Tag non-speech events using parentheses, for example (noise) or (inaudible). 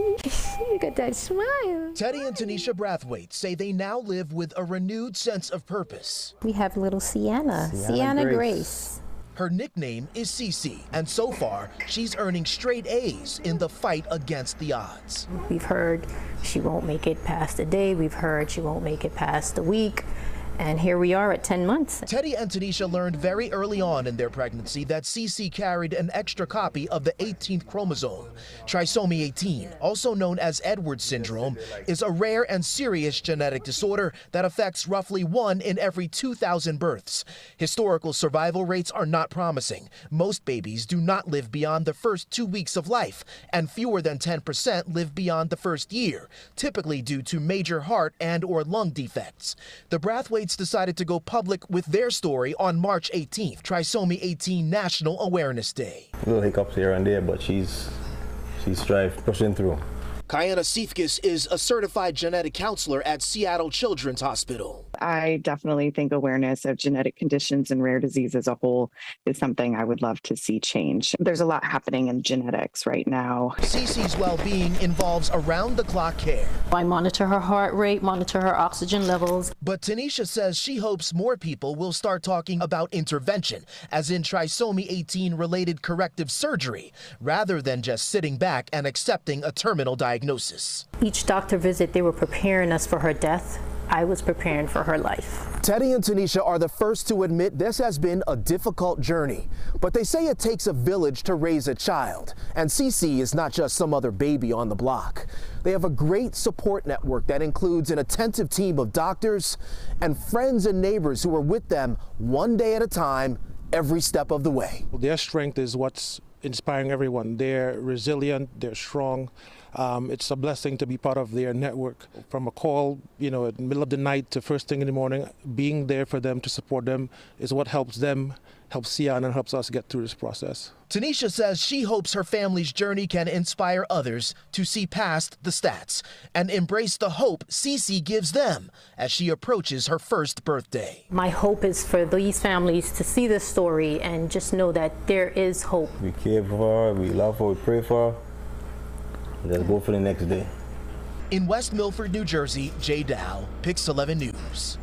(laughs) Look at that smile. Teddy and Tanisha Brathwaite say they now live with a renewed sense of purpose. We have little Sienna, Sienna Sienna Grace. Grace. Her nickname is Cece, and so far, she's earning straight A's in the fight against the odds. We've heard she won't make it past a day. We've heard she won't make it past a week. And here we are at 10 months. Teddy and Tanisha learned very early on in their pregnancy that Cece carried an extra copy of the 18th chromosome. Trisomy 18, also known as Edwards syndrome, is a rare and serious genetic disorder that affects roughly one in every 2,000 births. Historical survival rates are not promising. Most babies do not live beyond the first two weeks of life, and fewer than 10% live beyond the first year, typically due to major heart and or lung defects. The Decided to go public with their story on March 18th, Trisomy 18 National Awareness Day. Little hiccups here and there, but she's she's strive pushing through. Kayana Sifkis is a certified genetic counselor at Seattle Children's Hospital. I definitely think awareness of genetic conditions and rare disease as a whole is something I would love to see change. There's a lot happening in genetics right now. Cece's well-being involves around-the-clock care. I monitor her heart rate, monitor her oxygen levels. But Tanisha says she hopes more people will start talking about intervention, as in trisomy 18 related corrective surgery, rather than just sitting back and accepting a terminal diagnosis. Each doctor visit, they were preparing us for her death. I was preparing for her life. Teddy and Tanisha are the first to admit this has been a difficult journey, but they say it takes a village to raise a child, and Cece is not just some other baby on the block. They have a great support network that includes an attentive team of doctors and friends and neighbors who are with them one day at a time, every step of the way. Their strength is what's inspiring everyone. They're resilient, they're strong. Um, it's a blessing to be part of their network. From a call, you know, at the middle of the night to first thing in the morning, being there for them to support them is what helps them, helps Sian, and helps us get through this process. Tanisha says she hopes her family's journey can inspire others to see past the stats and embrace the hope Cece gives them as she approaches her first birthday. My hope is for these families to see this story and just know that there is hope. We care for her, we love her, we pray for her. Let's go for the next day. In West Milford, New Jersey, Jay Dow, Pix 11 News.